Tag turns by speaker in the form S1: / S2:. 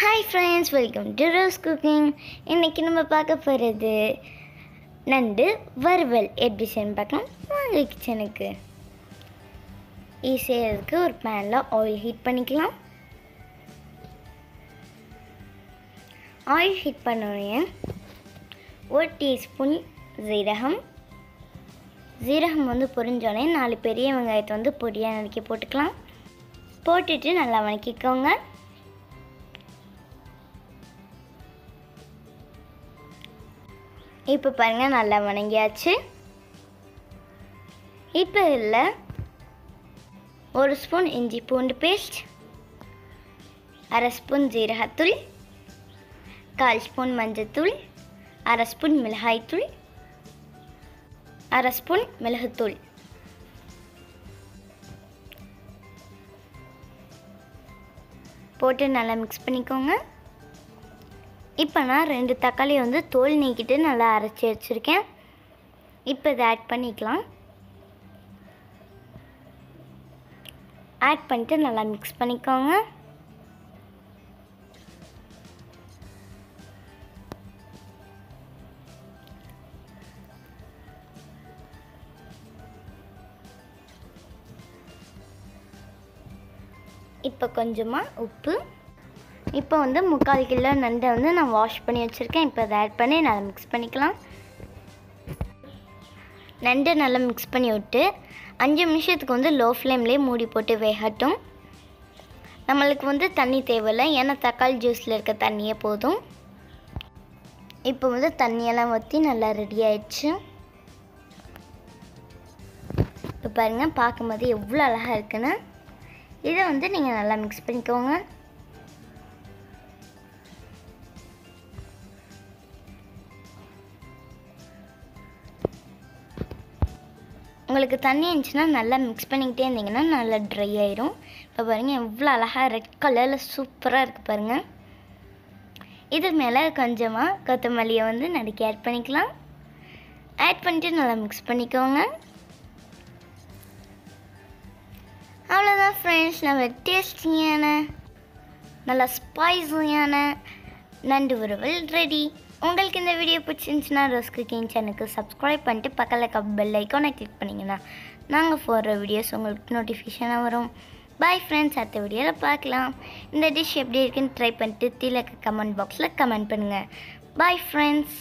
S1: Hi friends welcome to rose cooking இன்றைக்கி நம்ம பார்க்க போகிறது நண்டு வறுவல். எப்படி செய்யணும் பார்க்கலாம். வாங்க கிச்சனுக்கு இது ஒரு பேனில் ஆயில் ஹீட் பண்ணிக்கலாம். ஆயில் ஹீட் பண்ணோடனே ஒரு டீஸ்பூன் ஜீரகம் ஜீரகம் வந்து பொரிஞ்சோடனே நாலு பெரிய வெங்காயத்தை வந்து பொடியாக நறுக்கி போட்டுக்கலாம். போட்டுட்டு நல்லா வணக்கிக்கோங்க. இப்போ பாருங்கள் நல்லா வணங்கியாச்சு. இப்போ இல்லை ஒரு ஸ்பூன் இஞ்சி பூண்டு பேஸ்ட் அரை ஸ்பூன் ஜீரகத்தூள் கால் ஸ்பூன் மஞ்சத்தூள் அரை ஸ்பூன் மிளகாய்த்தூள் அரை ஸ்பூன் மிளகுத்தூள். போட்டு நல்லா மிக்ஸ் பண்ணிக்கோங்க. இப்போ நான் ரெண்டு தக்காளியை வந்து தோல் நீக்கிட்டு நல்லா அரைச்சி வச்சுருக்கேன். இப்போ இதை ஆட் பண்ணிக்கலாம். ஆட் பண்ணிட்டு நல்லா மிக்ஸ் பண்ணிக்கோங்க. இப்போ கொஞ்சமாக உப்பு. இப்போ வந்து முக்கால் கிலோ நண்டை வந்து நான் வாஷ் பண்ணி வச்சுருக்கேன். இப்போ அதை ஆட் பண்ணி நல்லா மிக்ஸ் பண்ணிக்கலாம். நண்டை நல்லா மிக்ஸ் பண்ணி விட்டு அஞ்சு நிமிஷத்துக்கு வந்து லோ ஃப்ளேம்லேயே மூடி போட்டு வேகட்டும். நம்மளுக்கு வந்து தண்ணி தேவையில்லை. ஏன்னா தக்காளி ஜூஸில் இருக்க தண்ணியே போதும். இப்போ வந்து தண்ணியெல்லாம் ஊற்றி நல்லா ரெடி ஆயிடுச்சு. இப்போ பாருங்கள் பார்க்கும்போது எவ்வளோ அழகாக இருக்குன்னு. இதை வந்து நீங்கள் நல்லா மிக்ஸ் பண்ணிக்கோங்க. உங்களுக்கு தண்ணி இருந்துச்சுன்னா நல்லா மிக்ஸ் பண்ணிக்கிட்டே இருந்தீங்கன்னா நல்லா ட்ரை ஆயிரும். இப்போ பாருங்கள் எவ்வளோ அழகாக ரெட் கலரில் சூப்பராக இருக்குது பாருங்கள் இது மேலே கொஞ்சமாக கொத்தமல்லியை வந்து நடுக்கி ஆட் பண்ணிக்கலாம். ஆட் பண்ணிட்டு நல்லா மிக்ஸ் பண்ணிக்கோங்க. அவ்வளோதான் ஃப்ரெண்ட்ஸ் நம்ம டேஸ்டியான நல்லா ஸ்பைஸியான நண்டு உருவல் ரெடி உங்களுக்கு இந்த வீடியோ பிடிச்சிருந்துச்சுன்னா ரோஸ் குக்கிங் சேனலுக்கு சப்ஸ்கிரைப் பண்ணிட்டு பக்கத்தில் இருக்க பெல் ஐக்கானை கிளிக் பண்ணிங்கன்னா நாங்கள் போடுற வீடியோஸ் உங்களுக்கு நோட்டிஃபிகேஷனாக வரும். பாய் ஃப்ரெண்ட்ஸ் அடுத்த வீடியோவில் பார்க்கலாம். இந்த டிஷ் எப்படி இருக்குன்னு ட்ரை பண்ணிட்டு கீழே கமெண்ட் பாக்ஸில் கமெண்ட் பண்ணுங்கள் பாய் ஃப்ரெண்ட்ஸ்